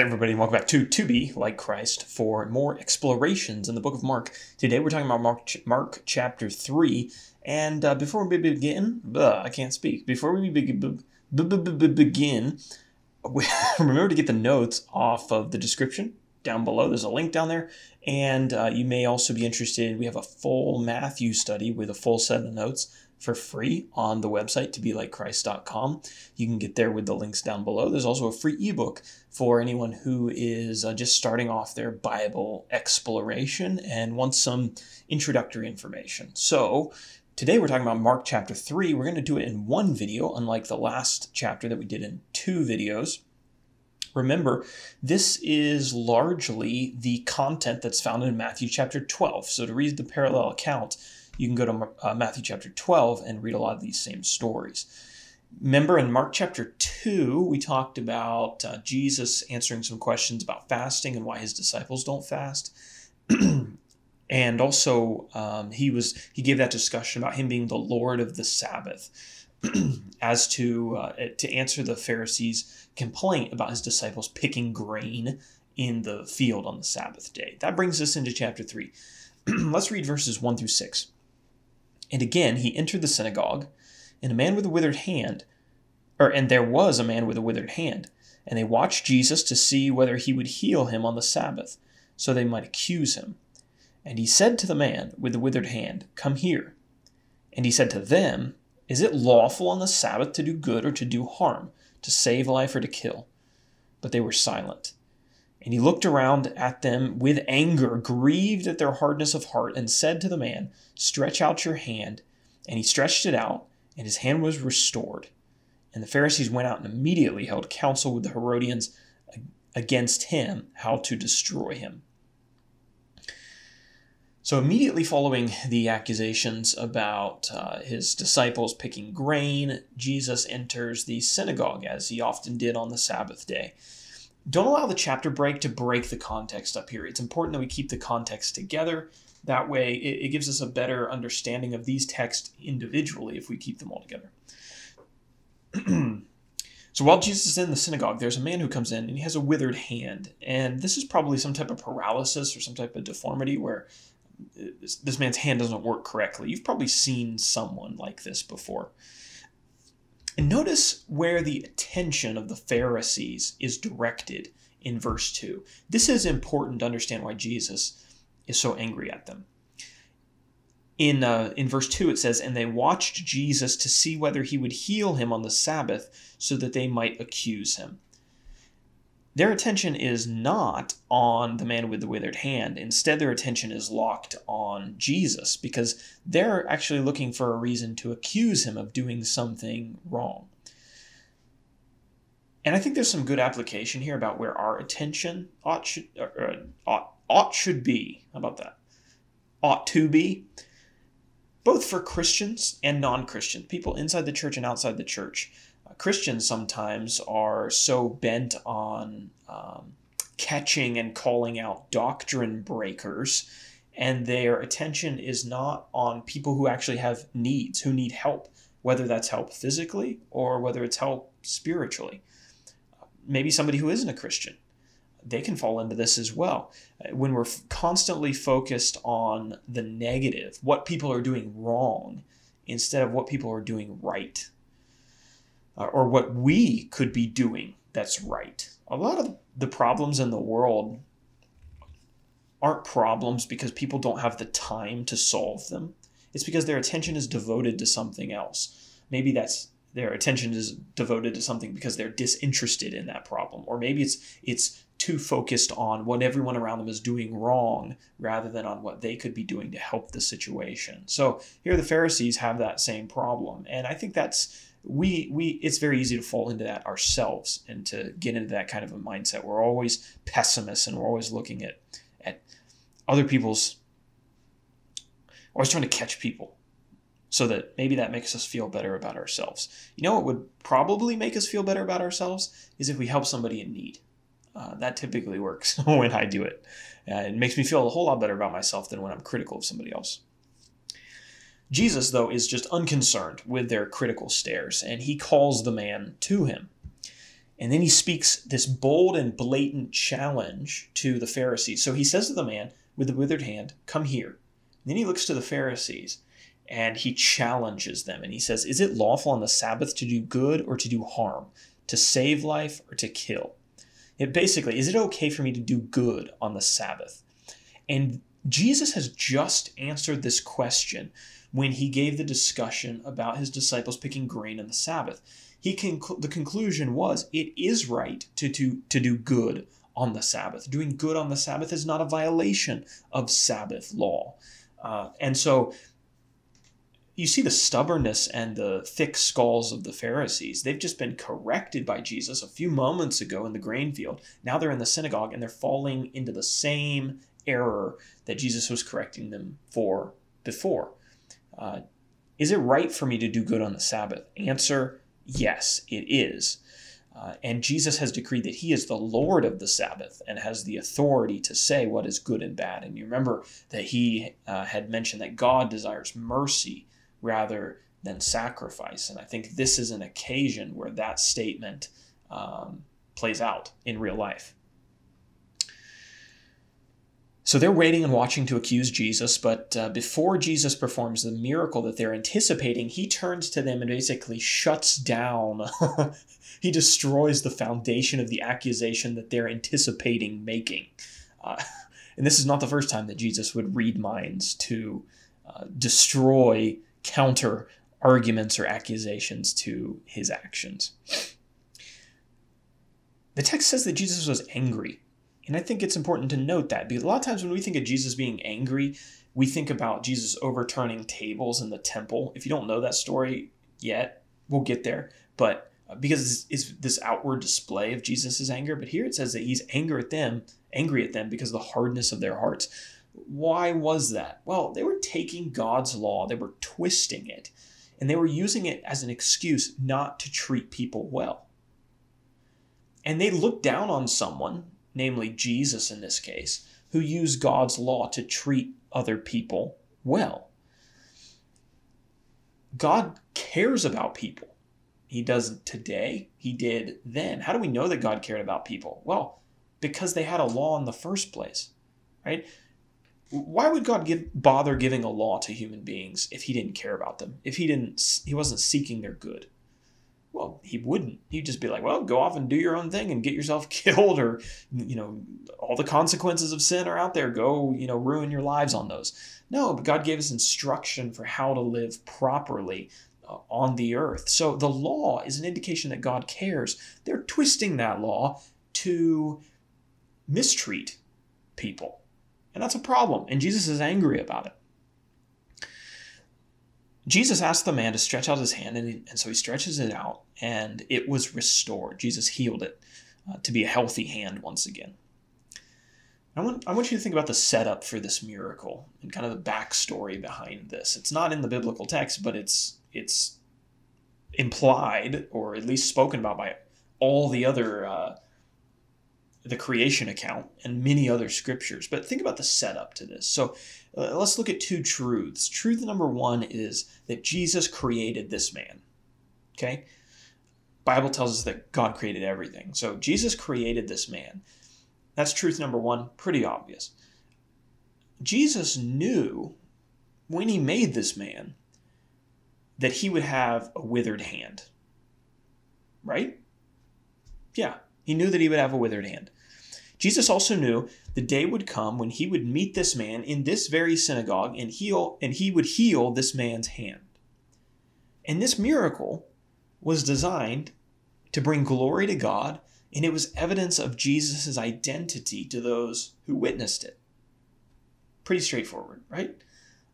Hi, everybody, and welcome back to 2BeLikeChrist for more explorations in the book of Mark. Today we're talking about Mark, Mark chapter 3. And uh, before we begin, I can't speak. Before we begin, begin remember to get the notes off of the description down below. There's a link down there. And uh, you may also be interested, we have a full Matthew study with a full set of notes for free on the website 2belikechrist.com. You can get there with the links down below. There's also a free ebook for anyone who is uh, just starting off their Bible exploration and wants some introductory information. So, today we're talking about Mark chapter 3. We're going to do it in one video, unlike the last chapter that we did in two videos. Remember, this is largely the content that's found in Matthew chapter 12. So, to read the parallel account, you can go to uh, Matthew chapter 12 and read a lot of these same stories. Remember in Mark chapter 2, we talked about uh, Jesus answering some questions about fasting and why his disciples don't fast. and also um, he was he gave that discussion about him being the Lord of the Sabbath. as to uh, to answer the Pharisees' complaint about his disciples picking grain in the field on the Sabbath day. That brings us into chapter 3. Let's read verses 1 through 6. And again he entered the synagogue, and a man with a withered hand, or and there was a man with a withered hand, and they watched Jesus to see whether he would heal him on the Sabbath, so they might accuse him. And he said to the man with the withered hand, Come here. And he said to them, Is it lawful on the Sabbath to do good or to do harm, to save life or to kill? But they were silent. And he looked around at them with anger, grieved at their hardness of heart, and said to the man, Stretch out your hand. And he stretched it out, and his hand was restored. And the Pharisees went out and immediately held counsel with the Herodians against him, how to destroy him. So, immediately following the accusations about uh, his disciples picking grain, Jesus enters the synagogue, as he often did on the Sabbath day don't allow the chapter break to break the context up here. It's important that we keep the context together. That way, it, it gives us a better understanding of these texts individually if we keep them all together. so while Jesus is in the synagogue, there's a man who comes in and he has a withered hand. And this is probably some type of paralysis or some type of deformity where uh, this, this man's hand doesn't work correctly. You've probably seen someone like this before. And notice where the attention of the Pharisees is directed in verse 2. This is important to understand why Jesus is so angry at them. In, uh, in verse 2, it says, And they watched Jesus to see whether he would heal him on the Sabbath so that they might accuse him. Their attention is not on the man with the withered hand. Instead, their attention is locked on Jesus because they're actually looking for a reason to accuse him of doing something wrong. And I think there's some good application here about where our attention ought should, ought, ought should be. How about that? Ought to be. Both for Christians and non Christians, people inside the church and outside the church. Christians sometimes are so bent on um, catching and calling out doctrine breakers, and their attention is not on people who actually have needs, who need help, whether that's help physically or whether it's help spiritually. Maybe somebody who isn't a Christian, they can fall into this as well. When we're constantly focused on the negative, what people are doing wrong, instead of what people are doing right uh, or what we could be doing that's right. A lot of the problems in the world aren't problems because people don't have the time to solve them. It's because their attention is devoted to something else. Maybe that's their attention is devoted to something because they're disinterested in that problem or maybe it's it's too focused on what everyone around them is doing wrong rather than on what they could be doing to help the situation. So here the Pharisees have that same problem and I think that's we we it's very easy to fall into that ourselves and to get into that kind of a mindset. We're always pessimists and we're always looking at at other people's always trying to catch people so that maybe that makes us feel better about ourselves. You know what would probably make us feel better about ourselves is if we help somebody in need. Uh, that typically works when I do it. Uh, it makes me feel a whole lot better about myself than when I'm critical of somebody else. Jesus, though, is just unconcerned with their critical stares, and he calls the man to him. And then he speaks this bold and blatant challenge to the Pharisees. So he says to the man with the withered hand, Come here. And then he looks to the Pharisees and he challenges them and he says, Is it lawful on the Sabbath to do good or to do harm, to save life or to kill? It basically, is it okay for me to do good on the Sabbath? And Jesus has just answered this question when he gave the discussion about his disciples picking grain on the Sabbath. He conc- the conclusion was it is right to, to, to do good on the Sabbath. Doing good on the Sabbath is not a violation of Sabbath law. Uh, and so you see the stubbornness and the thick skulls of the Pharisees. They've just been corrected by Jesus a few moments ago in the grain field. Now they're in the synagogue and they're falling into the same error that Jesus was correcting them for before. Uh, is it right for me to do good on the Sabbath? Answer yes, it is. Uh, and Jesus has decreed that he is the Lord of the Sabbath and has the authority to say what is good and bad. And you remember that he uh, had mentioned that God desires mercy rather than sacrifice. And I think this is an occasion where that statement um, plays out in real life. So they're waiting and watching to accuse Jesus, but uh, before Jesus performs the miracle that they're anticipating, he turns to them and basically shuts down. he destroys the foundation of the accusation that they're anticipating making. Uh, and this is not the first time that Jesus would read minds to uh, destroy counter arguments or accusations to his actions. The text says that Jesus was angry. And I think it's important to note that because a lot of times when we think of Jesus being angry, we think about Jesus overturning tables in the temple. If you don't know that story yet, we'll get there. But uh, because it's, this outward display of Jesus' anger, but here it says that he's angry at them, angry at them because of the hardness of their hearts. Why was that? Well, they were taking God's law, they were twisting it, and they were using it as an excuse not to treat people well. And they looked down on someone, namely Jesus in this case, who used God's law to treat other people well. God cares about people. He doesn't today, he did then. How do we know that God cared about people? Well, because they had a law in the first place, right? why would God give bother giving a law to human beings if he didn't care about them? If he didn't he wasn't seeking their good? Well, he wouldn't. He'd just be like, "Well, go off and do your own thing and get yourself killed or you know, all the consequences of sin are out there. Go, you know, ruin your lives on those." No, but God gave us instruction for how to live properly uh, on the earth. So the law is an indication that God cares. They're twisting that law to mistreat people and that's a problem. And Jesus is angry about it. Jesus asked the man to stretch out his hand, and, he, and so he stretches it out, and it was restored. Jesus healed it uh, to be a healthy hand once again. I want, I want you to think about the setup for this miracle and kind of the backstory behind this. It's not in the biblical text, but it's it's implied or at least spoken about by all the other uh, the creation account and many other scriptures. But think about the setup to this. So uh, let's look at two truths. Truth number one is that Jesus created this man. Okay? Bible tells us that God created everything. So Jesus created this man. That's truth number one, pretty obvious. Jesus knew when he made this man that he would have a withered hand. Right? Yeah, he knew that he would have a withered hand. Jesus also knew the day would come when he would meet this man in this very synagogue and heal and he would heal this man's hand. And this miracle was designed to bring glory to God and it was evidence of Jesus' identity to those who witnessed it. Pretty straightforward, right?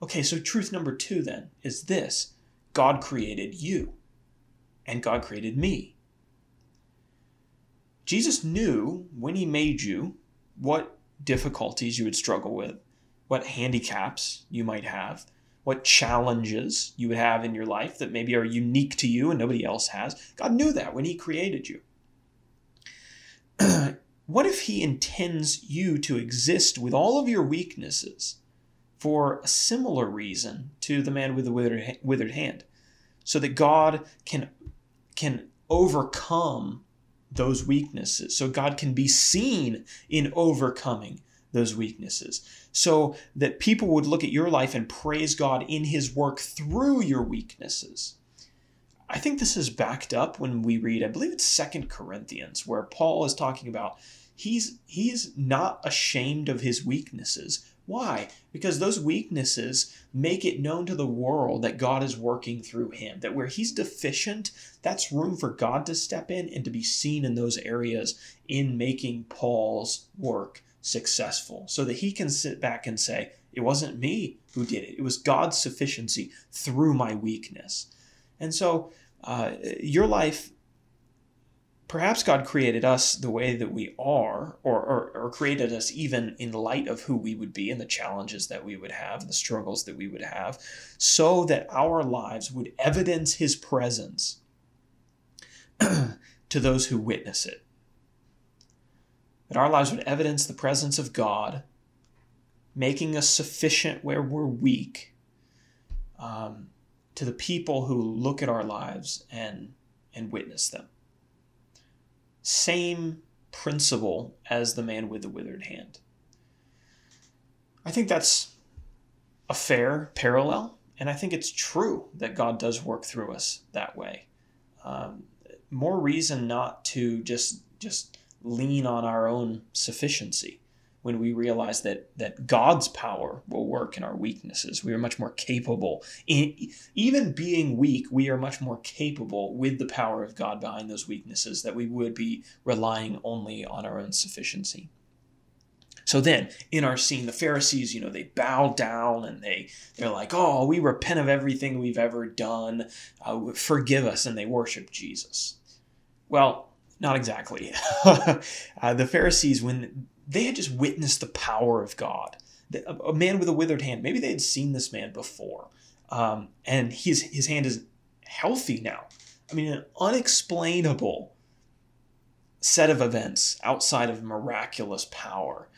Okay, so truth number two then is this God created you, and God created me. Jesus knew when he made you what difficulties you would struggle with, what handicaps you might have, what challenges you would have in your life that maybe are unique to you and nobody else has. God knew that when he created you. what if he intends you to exist with all of your weaknesses for a similar reason to the man with the withered, hand? So that God can, can overcome those weaknesses. So God can be seen in overcoming those weaknesses. So that people would look at your life and praise God in his work through your weaknesses. I think this is backed up when we read, I believe it's Second Corinthians, where Paul is talking about he's he's not ashamed of his weaknesses. Why? Because those weaknesses make it known to the world that God is working through him. That where he's deficient, that's room for God to step in and to be seen in those areas in making Paul's work successful. So that he can sit back and say, It wasn't me who did it, it was God's sufficiency through my weakness. And so, uh, your life, perhaps God created us the way that we are, or, or, or, created us even in light of who we would be and the challenges that we would have, the struggles that we would have, so that our lives would evidence His presence to those who witness it. That our lives would evidence the presence of God, making us sufficient where we're weak. Um, to the people who look at our lives and and witness them. Same principle as the man with the withered hand. I think that's a fair parallel, and I think it's true that God does work through us that way. Um, more reason not to just just lean on our own sufficiency when we realize that that God's power will work in our weaknesses. We are much more capable. In, even being weak, we are much more capable with the power of God behind those weaknesses that we would be relying only on our own sufficiency. So then, in our scene, the Pharisees, you know, they bow down and they they're like, "Oh, we repent of everything we've ever done. Uh, forgive us," and they worship Jesus. Well, not exactly. uh, the Pharisees, when they had just witnessed the power of God. A man with a withered hand. Maybe they had seen this man before, um, and his his hand is healthy now. I mean, an unexplainable set of events outside of miraculous power.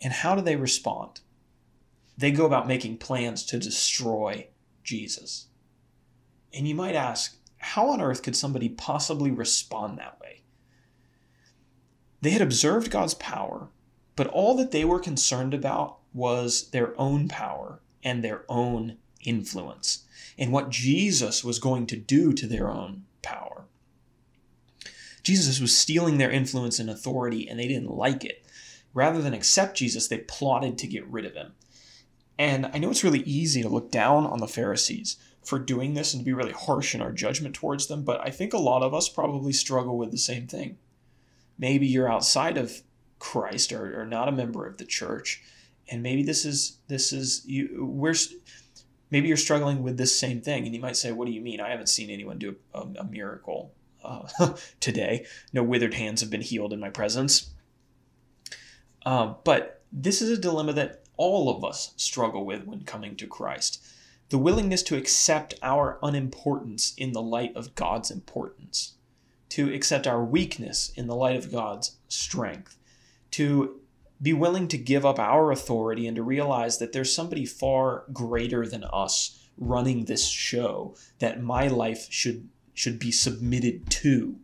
And how do they respond? They go about making plans to destroy Jesus. And you might ask, how on earth could somebody possibly respond that way? They had observed God's power but all that they were concerned about was their own power and their own influence and what Jesus was going to do to their own power. Jesus was stealing their influence and authority, and they didn't like it. Rather than accept Jesus, they plotted to get rid of him. And I know it's really easy to look down on the Pharisees for doing this and to be really harsh in our judgment towards them, but I think a lot of us probably struggle with the same thing. Maybe you're outside of Christ or, or not a member of the church, and maybe this is this is you we're maybe you're struggling with this same thing, and you might say, "What do you mean? I haven't seen anyone do a, a miracle uh, today. No withered hands have been healed in my presence." Uh, but this is a dilemma that all of us struggle with when coming to Christ. The willingness to accept our unimportance in the light of God's importance, to accept our weakness in the light of God's strength, to be willing to give up our authority and to realize that there's somebody far greater than us running this show that my life should should be submitted to.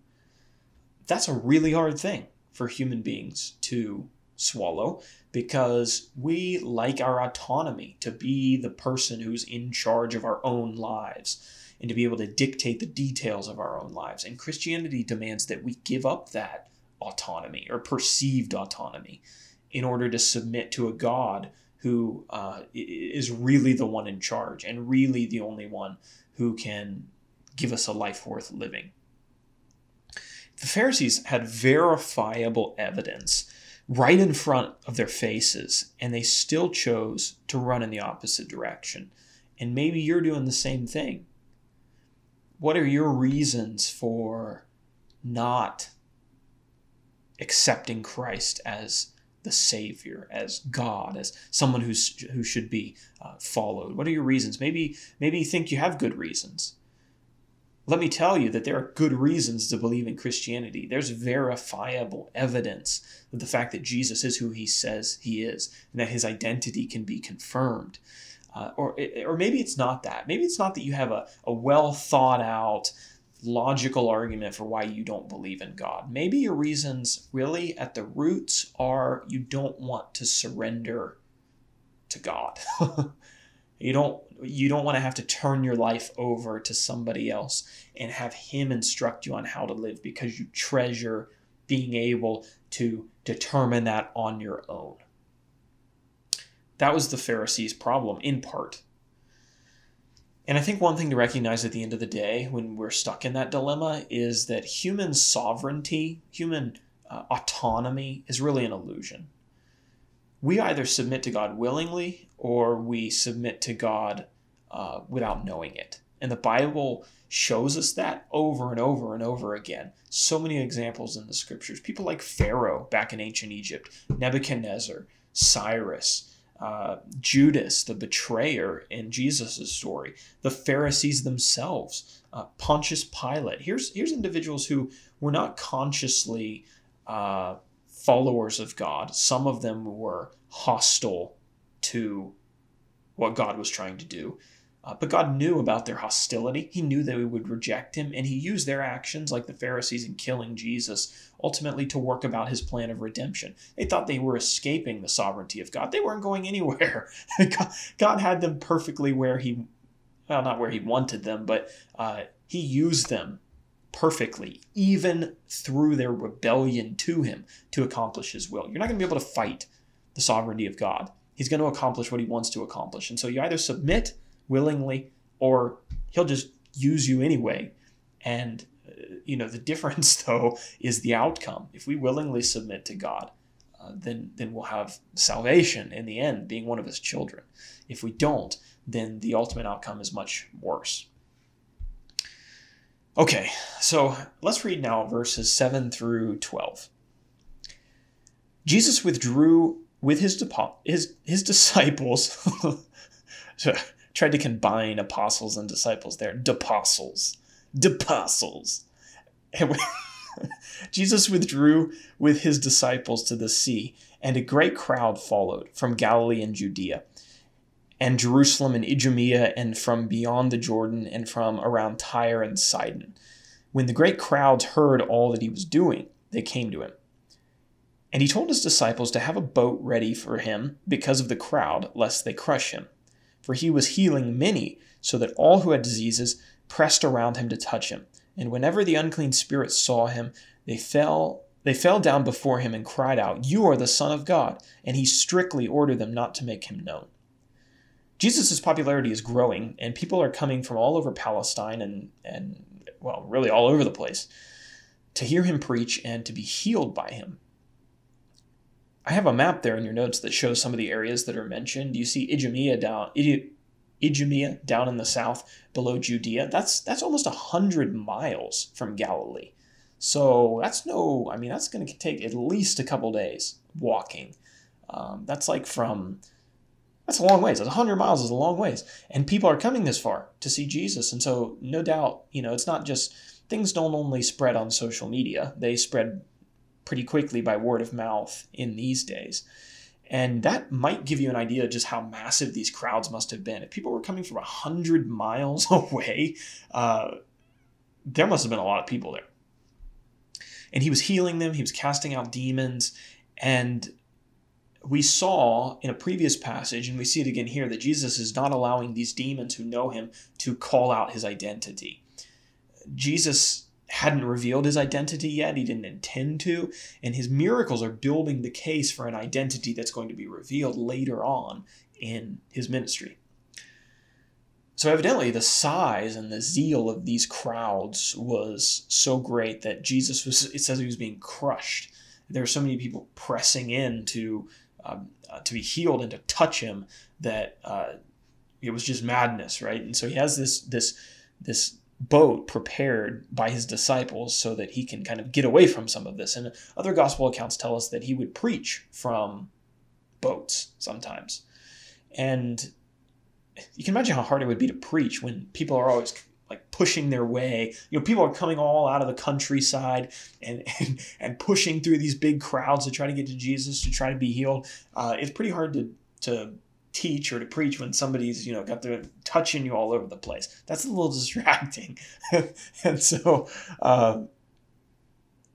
That's a really hard thing for human beings to swallow because we like our autonomy to be the person who's in charge of our own lives and to be able to dictate the details of our own lives. And Christianity demands that we give up that autonomy or perceived autonomy in order to submit to a God who uh, is really the one in charge and really the only one who can give us a life worth living. The Pharisees had verifiable evidence right in front of their faces, and they still chose to run in the opposite direction. And maybe you're doing the same thing. What are your reasons for not accepting Christ as the Savior, as God, as someone who's who should be uh, followed? What are your reasons? Maybe maybe you think you have good reasons. Let me tell you that there are good reasons to believe in Christianity. There's verifiable evidence of the fact that Jesus is who he says he is, and that his identity can be confirmed. Uh, or, or maybe it's not that. Maybe it's not that you have a, a well thought out, logical argument for why you don't believe in God. Maybe your reasons really at the roots are you don't want to surrender to God. you don't you don't want to have to turn your life over to somebody else and have him instruct you on how to live because you treasure being able to determine that on your own. That was the Pharisees' problem in part. And I think one thing to recognize at the end of the day when we're stuck in that dilemma is that human sovereignty, human uh, autonomy is really an illusion. We either submit to God willingly or we submit to God uh, without knowing it. And the Bible shows us that over and over and over again. So many examples in the scriptures. People like Pharaoh back in ancient Egypt, Nebuchadnezzar, Cyrus, uh, Judas, the betrayer in Jesus' story, the Pharisees themselves, uh, Pontius Pilate. Here's, here's individuals who were not consciously uh, followers of God. Some of them were hostile to what God was trying to do. Uh, but God knew about their hostility. He knew they would reject him, and he used their actions, like the Pharisees in killing Jesus, ultimately to work about his plan of redemption. They thought they were escaping the sovereignty of God. They weren't going anywhere. God had them perfectly where he, well, not where he wanted them, but uh, he used them perfectly, even through their rebellion to him, to accomplish his will. You're not going to be able to fight the sovereignty of God. He's going to accomplish what he wants to accomplish. And so you either submit willingly, or he'll just use you anyway. And, uh, you know, the difference, though, is the outcome. If we willingly submit to God, uh, then, then we'll have salvation in the end, being one of his children. If we don't, then the ultimate outcome is much worse. Okay, so let's read now verses 7 through 12. Jesus withdrew with his, his, his disciples. tried to combine apostles and disciples there. Depostles. Depostles. Jesus withdrew with his disciples to the sea, and a great crowd followed from Galilee and Judea, and Jerusalem and Idumea, and from beyond the Jordan, and from around Tyre and Sidon. When the great crowds heard all that he was doing, they came to him. And he told his disciples to have a boat ready for him because of the crowd, lest they crush him for he was healing many, so that all who had diseases pressed around him to touch him. And whenever the unclean spirits saw him, they fell they fell down before him and cried out, You are the Son of God. And he strictly ordered them not to make him known. Jesus' popularity is growing, and people are coming from all over Palestine and, and, well, really all over the place to hear him preach and to be healed by him. I have a map there in your notes that shows some of the areas that are mentioned. You see Idumea down, Idumea down in the south below Judea. That's that's almost hundred miles from Galilee. So that's no, I mean that's going to take at least a couple days walking. Um, that's like from that's a long ways. That's 100 miles is a long ways. And people are coming this far to see Jesus. And so, no doubt, you know, it's not just things don't only spread on social media, they spread pretty quickly by word of mouth in these days. And that might give you an idea of just how massive these crowds must have been. If people were coming from 100 miles away, uh, there must have been a lot of people there. And he was healing them, he was casting out demons. And we saw in a previous passage, and we see it again here, that Jesus is not allowing these demons who know him to call out his identity. Jesus hadn't revealed his identity yet. He didn't intend to. And his miracles are building the case for an identity that's going to be revealed later on in his ministry. So, evidently, the size and the zeal of these crowds was so great that Jesus was, it says he was being crushed. There were so many people pressing in to, um, uh, to be healed and to touch him that uh, it was just madness, right? And so he has this, this, this boat prepared by his disciples so that he can kind of get away from some of this. And other gospel accounts tell us that he would preach from boats sometimes. And you can imagine how hard it would be to preach when people are always like pushing their way. You know, people are coming all out of the countryside and and, and pushing through these big crowds to try to get to Jesus to try to be healed. Uh, it's pretty hard to to teach or to preach when somebody's you know got their touching you all over the place. That's a little distracting, and so uh,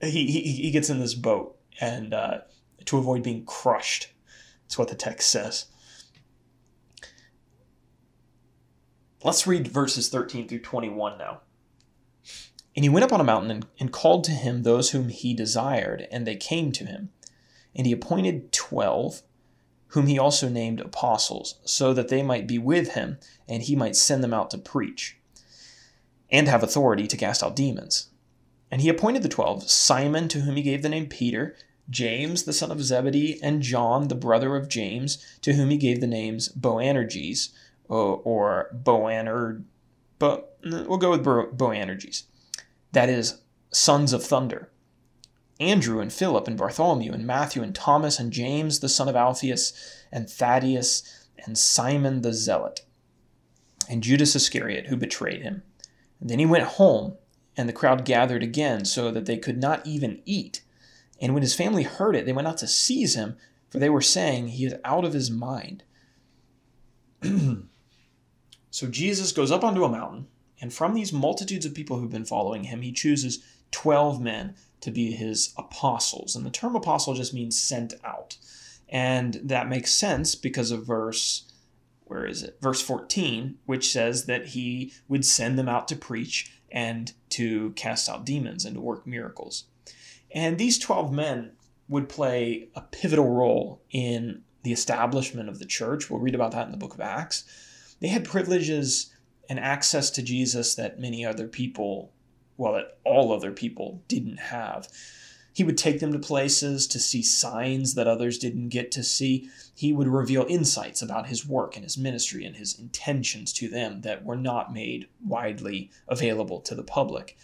he, he he gets in this boat and uh, to avoid being crushed. That's what the text says. Let's read verses 13 through 21 now. And he went up on a mountain and, and called to him those whom he desired, and they came to him. And he appointed twelve, whom he also named apostles, so that they might be with him, and he might send them out to preach, and have authority to cast out demons. And he appointed the twelve Simon, to whom he gave the name Peter, James, the son of Zebedee, and John, the brother of James, to whom he gave the names Boanerges, or, or Boaner, but we'll go with Boanerges that is, sons of thunder. Andrew and Philip and Bartholomew and Matthew and Thomas and James the son of Alphaeus and Thaddeus and Simon the Zealot and Judas Iscariot who betrayed him. And then he went home, and the crowd gathered again so that they could not even eat. And when his family heard it, they went out to seize him, for they were saying, He is out of his mind. so Jesus goes up onto a mountain and from these multitudes of people who've been following him, he chooses 12 men to be his apostles. And the term apostle just means sent out. And that makes sense because of verse, where is it? Verse 14, which says that he would send them out to preach and to cast out demons and to work miracles. And these 12 men would play a pivotal role in the establishment of the church. We'll read about that in the book of Acts. They had privileges and access to Jesus that many other people, well, that all other people didn't have. He would take them to places to see signs that others didn't get to see. He would reveal insights about his work and his ministry and his intentions to them that were not made widely available to the public.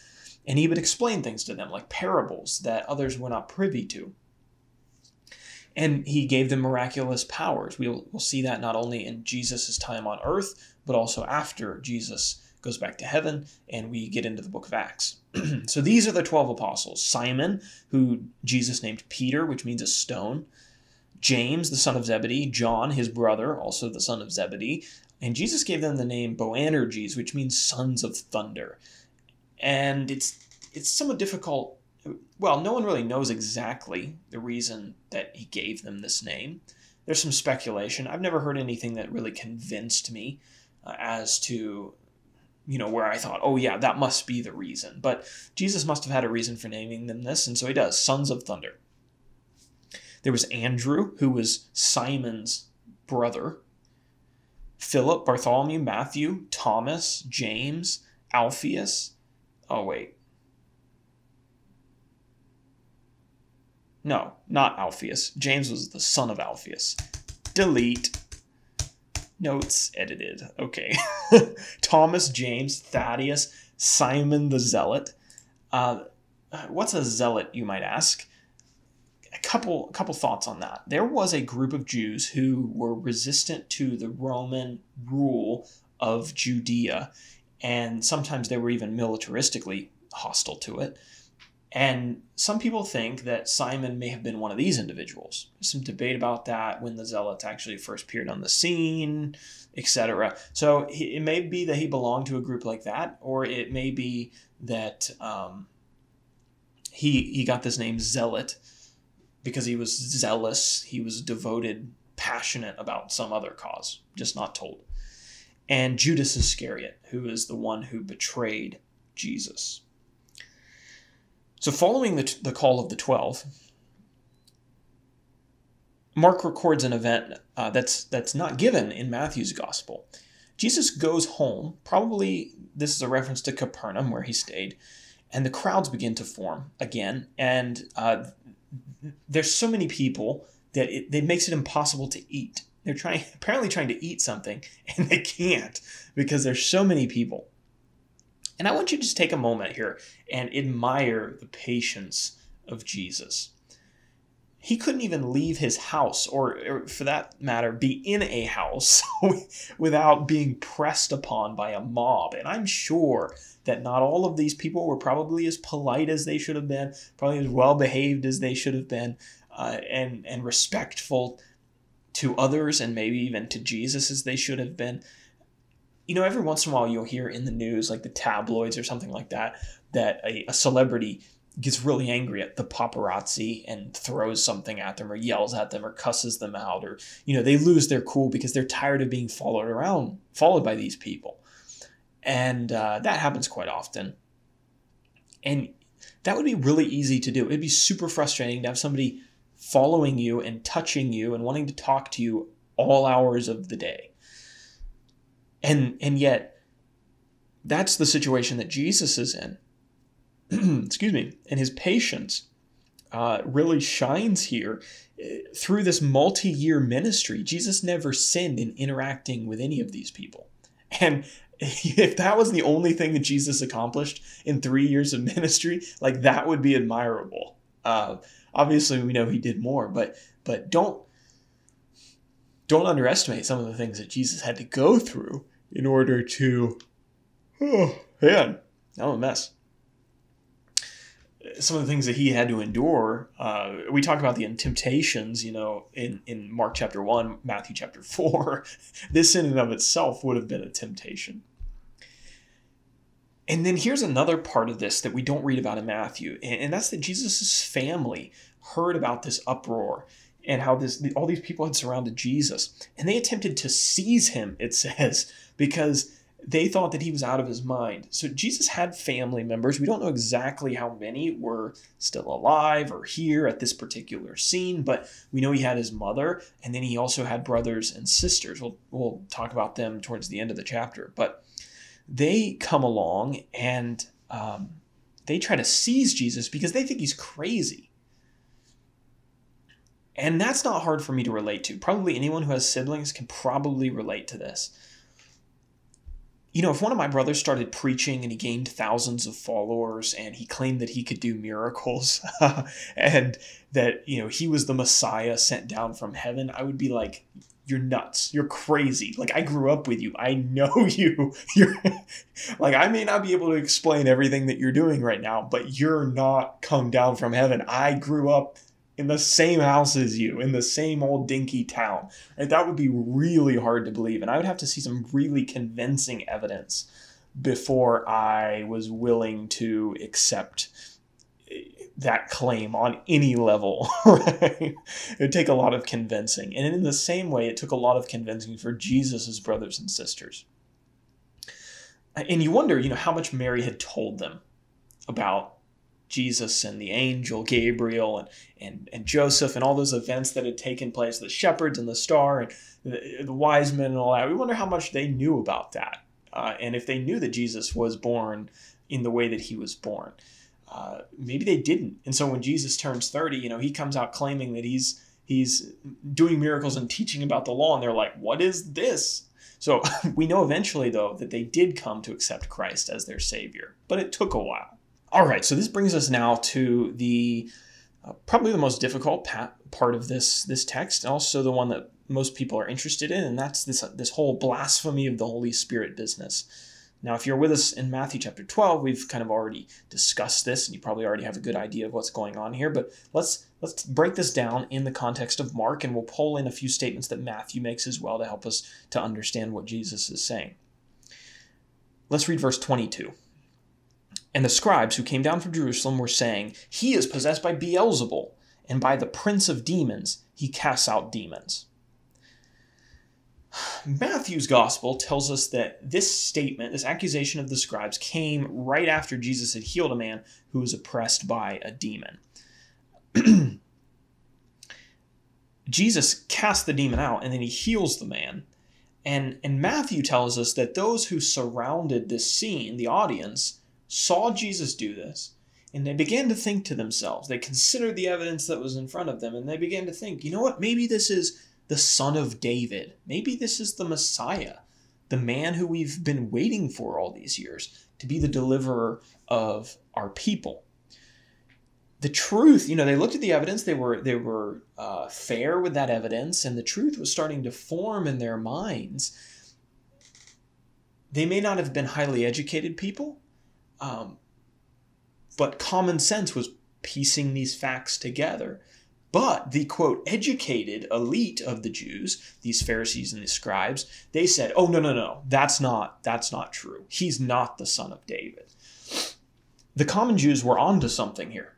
And he would explain things to them, like parables that others were not privy to. And he gave them miraculous powers. We'll, we'll see that not only in Jesus' time on earth, but also after Jesus goes back to heaven and we get into the book of Acts. so these are the 12 apostles Simon, who Jesus named Peter, which means a stone, James, the son of Zebedee, John, his brother, also the son of Zebedee, and Jesus gave them the name Boanerges, which means sons of thunder. And it's it's somewhat difficult. Well, no one really knows exactly the reason that he gave them this name. There's some speculation. I've never heard anything that really convinced me uh, as to you know where I thought, oh yeah, that must be the reason. But Jesus must have had a reason for naming them this, and so he does. Sons of Thunder. There was Andrew, who was Simon's brother. Philip, Bartholomew, Matthew, Thomas, James, Alphaeus. Oh wait. No, not Alphaeus. James was the son of Alphaeus. Delete. Notes edited. Okay. Thomas James Thaddeus Simon the Zealot. Uh, what's a zealot, you might ask? A couple, a couple thoughts on that. There was a group of Jews who were resistant to the Roman rule of Judea, and sometimes they were even militaristically hostile to it. And some people think that Simon may have been one of these individuals. There's some debate about that when the Zealots actually first appeared on the scene, etc. So it may be that he belonged to a group like that, or it may be that um, he he got this name Zealot because he was zealous, he was devoted, passionate about some other cause, just not told. And Judas Iscariot, who is the one who betrayed Jesus. So, following the, the call of the 12, Mark records an event uh, that's, that's not given in Matthew's gospel. Jesus goes home, probably this is a reference to Capernaum where he stayed, and the crowds begin to form again. And uh, there's so many people that it, it makes it impossible to eat. They're trying, apparently trying to eat something, and they can't because there's so many people. And I want you to just take a moment here and admire the patience of Jesus. He couldn't even leave his house, or, or for that matter, be in a house without being pressed upon by a mob. And I'm sure that not all of these people were probably as polite as they should have been, probably as well behaved as they should have been, uh, and, and respectful to others and maybe even to Jesus as they should have been. You know, every once in a while you'll hear in the news, like the tabloids or something like that, that a, a celebrity gets really angry at the paparazzi and throws something at them or yells at them or cusses them out or you know they lose their cool because they're tired of being followed around followed by these people. And uh, that happens quite often. And that would be really easy to do. It'd be super frustrating to have somebody following you and touching you and wanting to talk to you all hours of the day. And and yet that's the situation that Jesus is in. Excuse me. And his patience uh, really shines here uh, through this multi year ministry. Jesus never sinned in interacting with any of these people. And if that was the only thing that Jesus accomplished in three years of ministry, like that would be admirable. Uh, obviously we know he did more, but but don't don't underestimate some of the things that Jesus had to go through in order to oh man, I'm a mess. Some of the things that he had to endure. Uh, we talk about the temptations, you know, in, in Mark chapter 1, Matthew chapter 4. this in and of itself would have been a temptation. And then here's another part of this that we don't read about in Matthew, and that's that Jesus' family heard about this uproar and how this all these people had surrounded Jesus, and they attempted to seize him. It says because they thought that he was out of his mind. So Jesus had family members. We don't know exactly how many were still alive or here at this particular scene, but we know he had his mother, and then he also had brothers and sisters. We'll, we'll talk about them towards the end of the chapter. But they come along and um, they try to seize Jesus because they think he's crazy. And that's not hard for me to relate to. Probably anyone who has siblings can probably relate to this. You know, if one of my brothers started preaching and he gained thousands of followers and he claimed that he could do miracles and that, you know, he was the Messiah sent down from heaven, I would be like, you're nuts. You're crazy. Like I grew up with you. I know you. You're like I may not be able to explain everything that you're doing right now, but you're not come down from heaven. I grew up in the same house as you, in the same old dinky town. That would be really hard to believe. And I would have to see some really convincing evidence before I was willing to accept eh, that claim on any level, right? It would take a lot of convincing. And in the same way, it took a lot of convincing for Jesus' brothers and sisters. And you wonder, you know, how much Mary had told them about Jesus and the angel Gabriel and, and, and Joseph and all those events that had taken place, the shepherds and the star and the, the wise men and all that. We wonder how much they knew about that. Uh, and if they knew that Jesus was born in the way that he was born. Uh, maybe they didn't. And so when Jesus turns 30, you know, he comes out claiming that he's he's doing miracles and teaching about the law and they're like, "What is this?" So we know eventually though that they did come to accept Christ as their savior, but it took a while. All right, so this brings us now to the uh, probably the most difficult part of this this text, and also the one that most people are interested in, and that's this this whole blasphemy of the Holy Spirit business. Now, if you're with us in Matthew chapter 12, we've kind of already discussed this, and you probably already have a good idea of what's going on here. But let's let's break this down in the context of Mark, and we'll pull in a few statements that Matthew makes as well to help us to understand what Jesus is saying. Let's read verse 22. And the scribes who came down from Jerusalem were saying, He is possessed by Beelzebul, and by the prince of demons he casts out demons. Matthew's gospel tells us that this statement, this accusation of the scribes, came right after Jesus had healed a man who was oppressed by a demon. Jesus casts the demon out and then he heals the man. And, and Matthew tells us that those who surrounded this scene, the audience, saw Jesus do this and they began to think to themselves. They considered the evidence that was in front of them and they began to think, you know what, maybe this is the son of David. Maybe this is the Messiah, the man who we've been waiting for all these years to be the deliverer of our people. The truth, you know, they looked at the evidence. They were they were uh, fair with that evidence, and the truth was starting to form in their minds. They may not have been highly educated people, um, but common sense was piecing these facts together But the quote, educated elite of the Jews, these Pharisees and the scribes, they said, oh, no, no, no, that's not, that's not true. He's not the son of David. The common Jews were onto something here.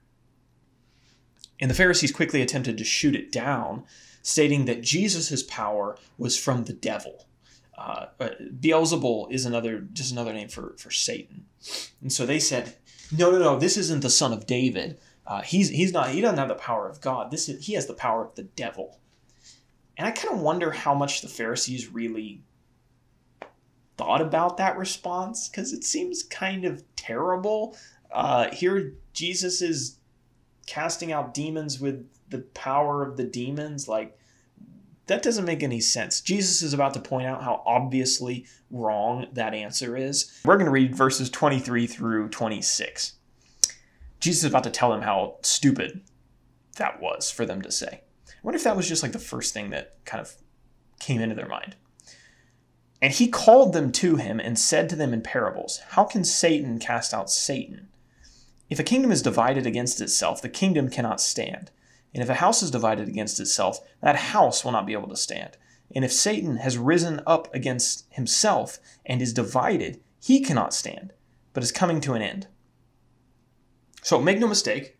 And the Pharisees quickly attempted to shoot it down, stating that Jesus' power was from the devil. Uh, Beelzebul is another, just another name for, for Satan. And so they said, no, no, no, this isn't the son of David. Uh, he's he's not he doesn't have the power of God. This is he has the power of the devil. And I kind of wonder how much the Pharisees really thought about that response because it seems kind of terrible. Uh, here, Jesus is casting out demons with the power of the demons. Like that doesn't make any sense. Jesus is about to point out how obviously wrong that answer is. We're going to read verses 23 through 26. Jesus is about to tell them how stupid that was for them to say. I wonder if that was just like the first thing that kind of came into their mind. And he called them to him and said to them in parables, How can Satan cast out Satan? If a kingdom is divided against itself, the kingdom cannot stand. And if a house is divided against itself, that house will not be able to stand. And if Satan has risen up against himself and is divided, he cannot stand, but is coming to an end. So make no mistake,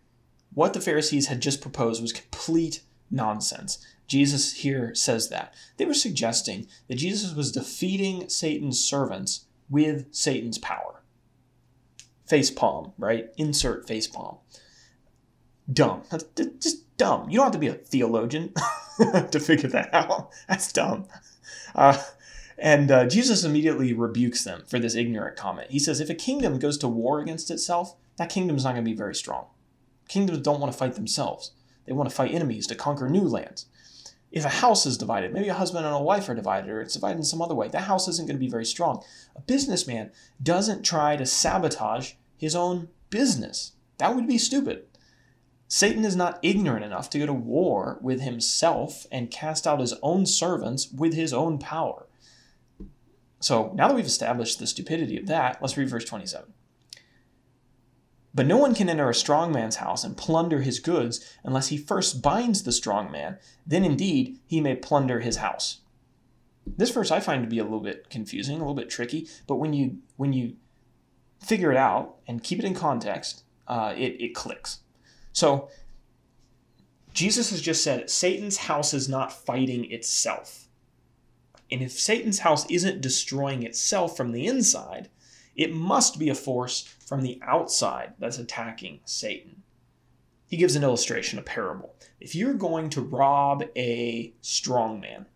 what the Pharisees had just proposed was complete nonsense. Jesus here says that. They were suggesting that Jesus was defeating Satan's servants with Satan's power. Face palm, right? Insert face palm. Dumb. That's just dumb. You don't have to be a theologian to figure that out. That's dumb. Uh, and uh, Jesus immediately rebukes them for this ignorant comment. He says, If a kingdom goes to war against itself, that kingdom's not going to be very strong. Kingdoms don't want to fight themselves, they want to fight enemies to conquer new lands. If a house is divided, maybe a husband and a wife are divided, or it's divided in some other way, that house isn't going to be very strong. A businessman doesn't try to sabotage his own business. That would be stupid. Satan is not ignorant enough to go to war with himself and cast out his own servants with his own power. So now that we've established the stupidity of that, let's read verse 27. But no one can enter a strong man's house and plunder his goods unless he first binds the strong man. Then indeed he may plunder his house. This verse I find to be a little bit confusing, a little bit tricky, but when you when you figure it out and keep it in context, uh, it, it clicks. So Jesus has just said Satan's house is not fighting itself. And if Satan's house isn't destroying itself from the inside, it must be a force from the outside that's attacking Satan. He gives an illustration, a parable. If you're going to rob a strong man,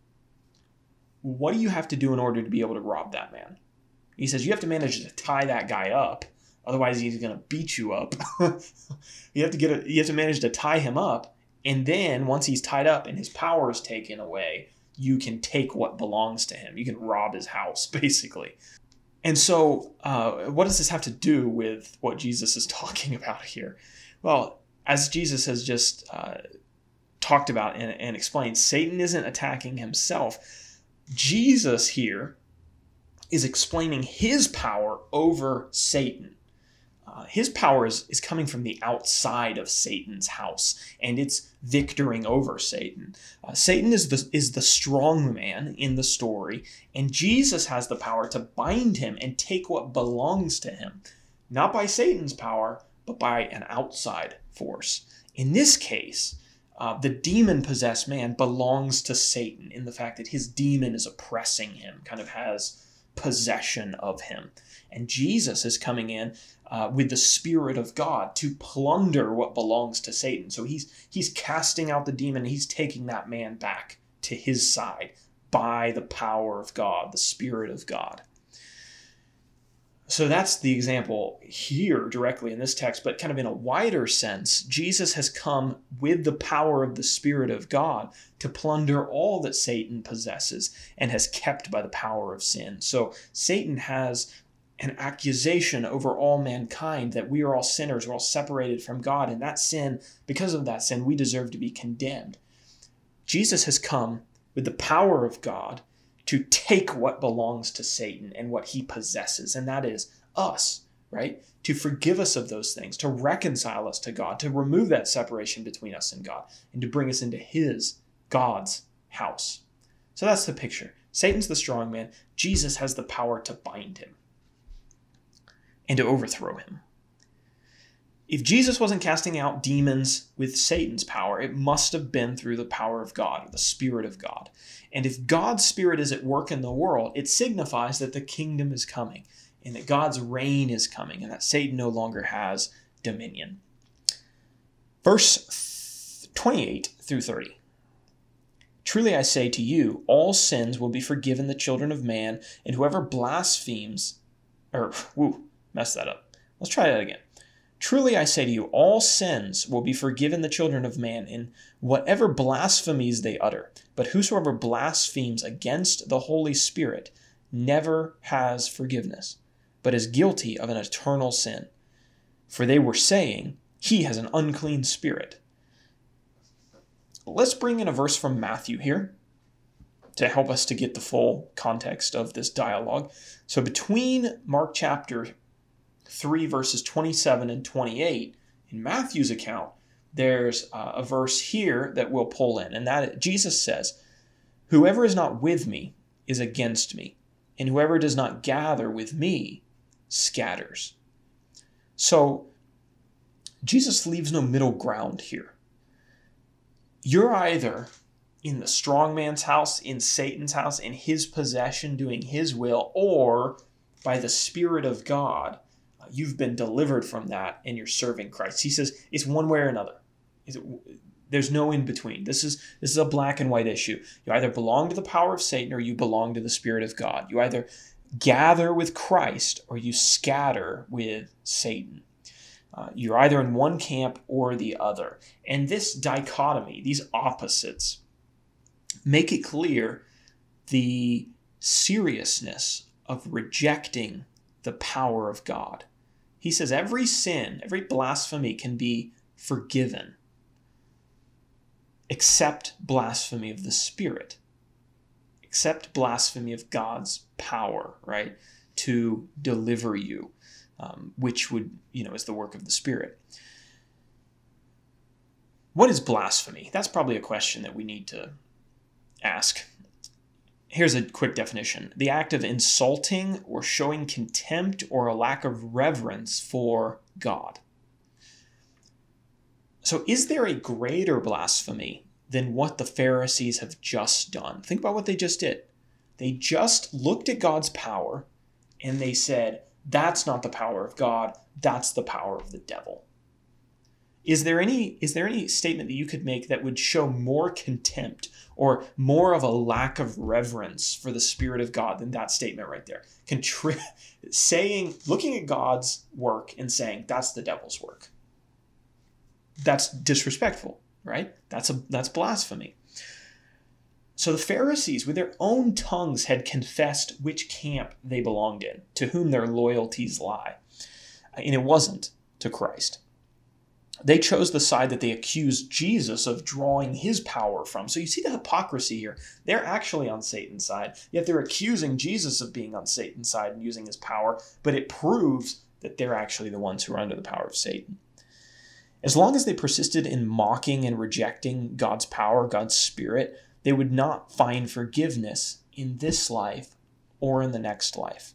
what do you have to do in order to be able to rob that man? He says you have to manage to tie that guy up, otherwise he's going to beat you up. you have to get a, you have to manage to tie him up, and then once he's tied up and his power is taken away, you can take what belongs to him. You can rob his house, basically. And so, uh, what does this have to do with what Jesus is talking about here? Well, as Jesus has just uh, talked about and, and explained, Satan isn't attacking himself. Jesus here is explaining his power over Satan. Uh, his power is, is coming from the outside of Satan's house, and it's victoring over Satan. Uh, Satan is the, is the strong man in the story, and Jesus has the power to bind him and take what belongs to him, not by Satan's power, but by an outside force. In this case, uh, the demon possessed man belongs to Satan in the fact that his demon is oppressing him, kind of has possession of him. And Jesus is coming in uh, with the Spirit of God to plunder what belongs to Satan. So he's he's casting out the demon. He's taking that man back to his side by the power of God, the Spirit of God. So that's the example here directly in this text, but kind of in a wider sense, Jesus has come with the power of the Spirit of God to plunder all that Satan possesses and has kept by the power of sin. So Satan has an accusation over all mankind that we are all sinners, we're all separated from God, and that sin, because of that sin, we deserve to be condemned. Jesus has come with the power of God to take what belongs to Satan and what he possesses, and that is us, right? To forgive us of those things, to reconcile us to God, to remove that separation between us and God, and to bring us into His, God's house. So that's the picture. Satan's the strong man. Jesus has the power to bind him and to overthrow him. If Jesus wasn't casting out demons with Satan's power, it must have been through the power of God, or the Spirit of God. And if God's Spirit is at work in the world, it signifies that the kingdom is coming, and that God's reign is coming, and that Satan no longer has dominion. Verse 28 through 30. Truly I say to you, all sins will be forgiven the children of man, and whoever blasphemes, or, whoo, messed that up. Let's try that again. Truly I say to you, all sins will be forgiven the children of man in whatever blasphemies they utter. But whosoever blasphemes against the Holy Spirit never has forgiveness, but is guilty of an eternal sin. For they were saying, He has an unclean spirit. Let's bring in a verse from Matthew here to help us to get the full context of this dialogue. So between Mark chapter 3, verses 27 and 28, in Matthew's account, there's uh, a verse here that we'll pull in, and that Jesus says, Whoever is not with me is against me, and whoever does not gather with me scatters. So Jesus leaves no middle ground here. You're either in the strong man's house, in Satan's house, in his possession, doing his will, or by the Spirit of God you've been delivered from that and you're serving Christ. He says it's one way or another. There's no in between. This is this is a black and white issue. You either belong to the power of Satan or you belong to the Spirit of God. You either gather with Christ or you scatter with Satan. Uh, you're either in one camp or the other. And this dichotomy, these opposites, make it clear the seriousness of rejecting the power of God. He says every sin, every blasphemy can be forgiven except blasphemy of the Spirit, except blasphemy of God's power, right, to deliver you, um, which would, you know, is the work of the Spirit. What is blasphemy? That's probably a question that we need to ask Here's a quick definition the act of insulting or showing contempt or a lack of reverence for God. So, is there a greater blasphemy than what the Pharisees have just done? Think about what they just did. They just looked at God's power and they said, That's not the power of God, that's the power of the devil. Is there any is there any statement that you could make that would show more contempt or more of a lack of reverence for the Spirit of God than that statement right there? Contri- saying, looking at God's work and saying that's the devil's work. That's disrespectful, right? That's a that's blasphemy. So the Pharisees, with their own tongues, had confessed which camp they belonged in, to whom their loyalties lie. And it wasn't to Christ they chose the side that they accused Jesus of drawing his power from. So you see the hypocrisy here. They're actually on Satan's side, yet they're accusing Jesus of being on Satan's side and using his power, but it proves that they're actually the ones who are under the power of Satan. As long as they persisted in mocking and rejecting God's power, God's spirit, they would not find forgiveness in this life or in the next life.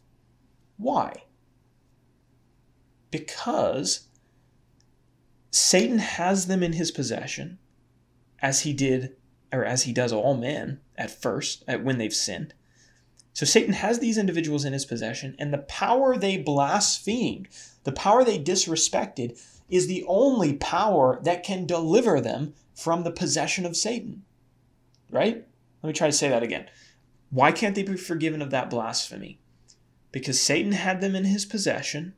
Why? Because Satan has them in his possession, as he did, or as he does all men at first, at when they've sinned. So Satan has these individuals in his possession, and the power they blasphemed, the power they disrespected, is the only power that can deliver them from the possession of Satan. Right? Let me try to say that again. Why can't they be forgiven of that blasphemy? Because Satan had them in his possession,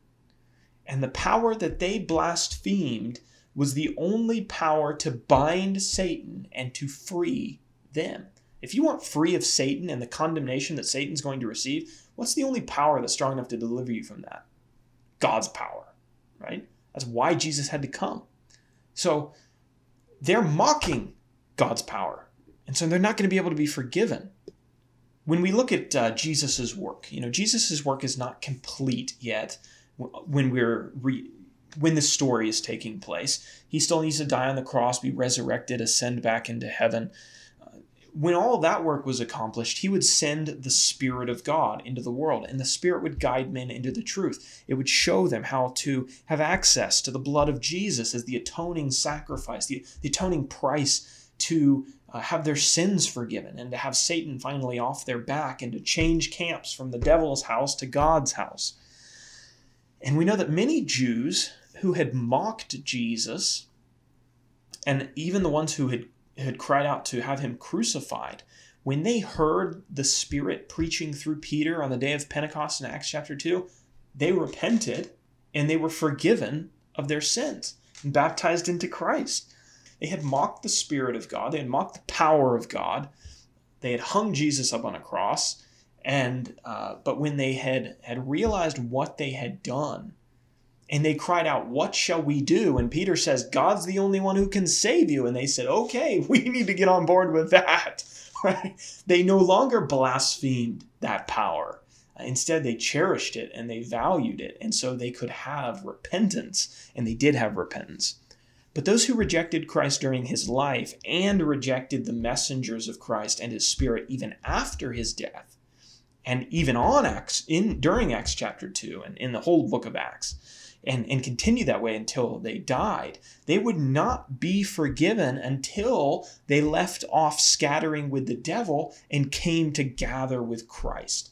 and the power that they blasphemed was the only power to bind Satan and to free them. If you want free of Satan and the condemnation that Satan's going to receive, what's the only power that's strong enough to deliver you from that? God's power, right? That's why Jesus had to come. So they're mocking God's power. And so they're not going to be able to be forgiven. When we look at uh, Jesus' work, you know, Jesus' work is not complete yet when we're re- when the story is taking place. He still needs to die on the cross, be resurrected, ascend back into heaven. When all that work was accomplished, he would send the Spirit of God into the world, and the Spirit would guide men into the truth. It would show them how to have access to the blood of Jesus as the atoning sacrifice, the, the atoning price to uh, have their sins forgiven and to have Satan finally off their back and to change camps from the devil's house to God's house. And we know that many Jews who had mocked Jesus, and even the ones who had, had cried out to have him crucified, when they heard the Spirit preaching through Peter on the day of Pentecost in Acts chapter 2, they repented and they were forgiven of their sins and baptized into Christ. They had mocked the Spirit of God, they had mocked the power of God, they had hung Jesus up on a cross, and uh, but when they had had realized what they had done, and they cried out, What shall we do? And Peter says, God's the only one who can save you. And they said, Okay, we need to get on board with that. Right? They no longer blasphemed that power. Instead, they cherished it and they valued it. And so they could have repentance. And they did have repentance. But those who rejected Christ during his life and rejected the messengers of Christ and his spirit even after his death, and even on Acts, in during Acts chapter 2 and in the whole book of Acts, and, and continue that way until they died, they would not be forgiven until they left off scattering with the devil and came to gather with Christ.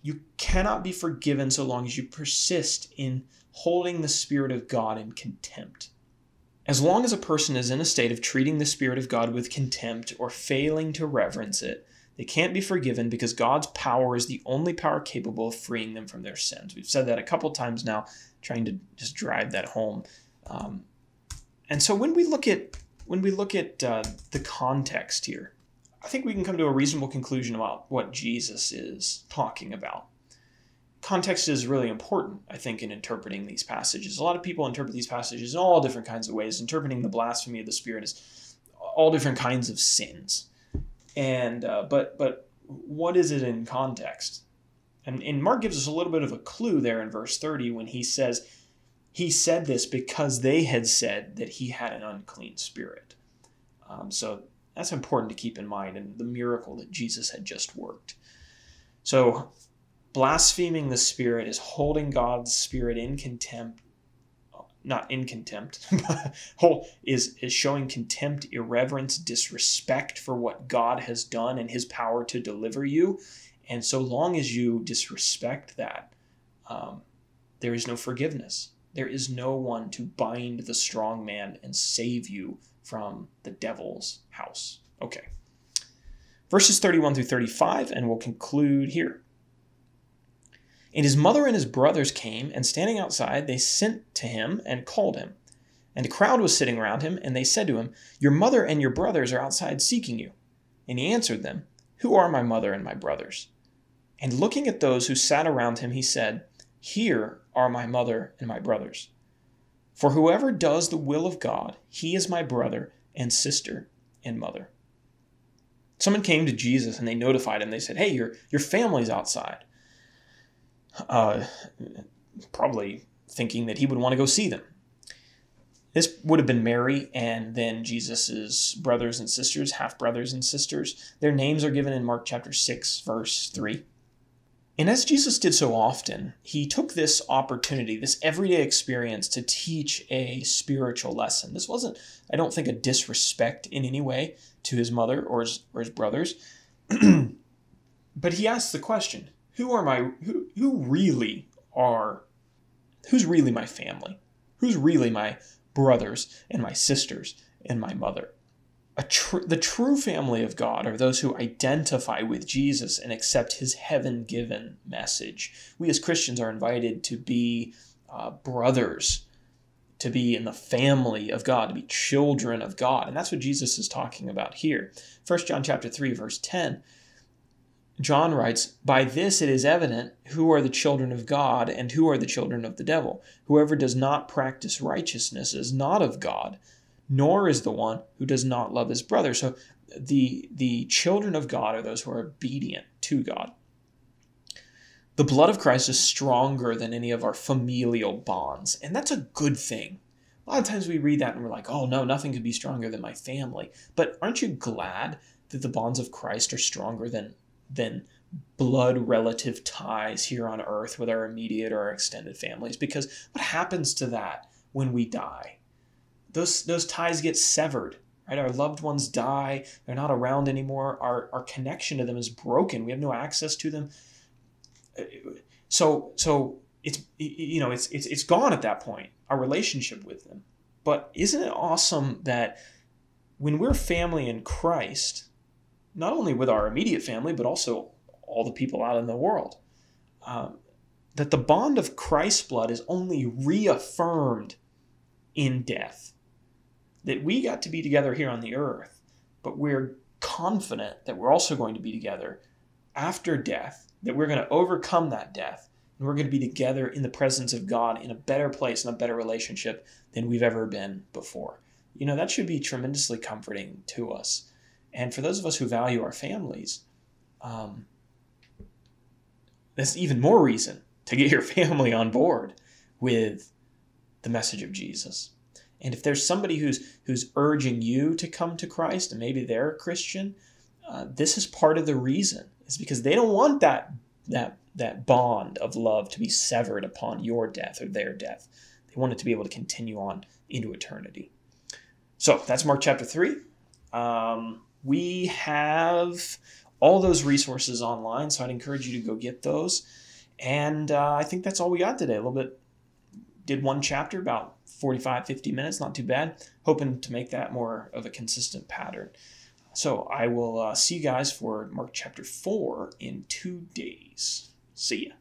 You cannot be forgiven so long as you persist in holding the Spirit of God in contempt. As long as a person is in a state of treating the Spirit of God with contempt or failing to reverence it, they can't be forgiven because God's power is the only power capable of freeing them from their sins. We've said that a couple times now trying to just drive that home. Um, and so when we look at when we look at uh, the context here, I think we can come to a reasonable conclusion about what Jesus is talking about. Context is really important, I think, in interpreting these passages. A lot of people interpret these passages in all different kinds of ways. Interpreting the blasphemy of the Spirit as all different kinds of sins, and uh, but but what is it in context? And, and Mark gives us a little bit of a clue there in verse 30 when he says, He said this because they had said that he had an unclean spirit. Um, so that's important to keep in mind and the miracle that Jesus had just worked. So, blaspheming the Spirit is holding God's Spirit in contempt, not in contempt, is, is showing contempt, irreverence, disrespect for what God has done and his power to deliver you and so long as you disrespect that, um, there is no forgiveness. There is no one to bind the strong man and save you from the devil's house. Okay. Verses 31 through 35, and we'll conclude here. And his mother and his brothers came, and standing outside, they sent to him and called him. And a crowd was sitting around him, and they said to him, Your mother and your brothers are outside seeking you. And he answered them, Who are my mother and my brothers? And looking at those who sat around him, he said, Here are my mother and my brothers. For whoever does the will of God, he is my brother and sister and mother. Someone came to Jesus and they notified him. They said, Hey, your, your family's outside. Uh, probably thinking that he would want to go see them. This would have been Mary and then Jesus' brothers and sisters, half brothers and sisters. Their names are given in Mark chapter 6, verse 3. And as Jesus did so often, he took this opportunity, this everyday experience, to teach a spiritual lesson. This wasn't, I don't think, a disrespect in any way to his mother or his, or his brothers. but he asked the question who are my, who, who really are, who's really my family? Who's really my brothers and my sisters and my mother? Tr- the true family of God are those who identify with Jesus and accept his heaven given message. We as Christians are invited to be uh, brothers, to be in the family of God, to be children of God. And that's what Jesus is talking about here. 1 John chapter 3 verse 10 John writes, By this it is evident who are the children of God and who are the children of the devil. Whoever does not practice righteousness is not of God nor is the one who does not love his brother. So the the children of God are those who are obedient to God. the blood of Christ is stronger than any of our familial bonds, and that's a good thing. A lot of times we read that and we're like, oh no, nothing could be stronger than my family. But aren't you glad that the bonds of Christ are stronger than than blood relative ties here on earth with our immediate or our extended families? Because what happens to that when we die? Those those ties get severed right? Our loved ones die, they're not around anymore. Our, our connection to them is broken. We have no access to them. So, so it's, you know, it's, it's, it's gone at that point, our relationship with them. But isn't it awesome that when we're family in Christ, not only with our immediate family, but also all the people out in the world, um, that the bond of Christ's blood is only reaffirmed in death that we got to be together here on the earth, but we're confident that we're also going to be together after death, that we're going to overcome that death, and we're going to be together in the presence of God in a better place, in a better relationship than we've ever been before. You know, that should be tremendously comforting to us. And for those of us who value our families, um, that's even more reason to get your family on board with the message of Jesus. And if there's somebody who's who's urging you to come to Christ, and maybe they're a Christian, uh, this is part of the reason. It's because they don't want that that that bond of love to be severed upon your death or their death. They want it to be able to continue on into eternity. So that's Mark chapter three. Um, we have all those resources online, so I'd encourage you to go get those. And uh, I think that's all we got today. A little bit did one chapter about 45, 50 minutes, not too bad. Hoping to make that more of a consistent pattern. So I will uh, see you guys for Mark chapter 4 in two days. See ya.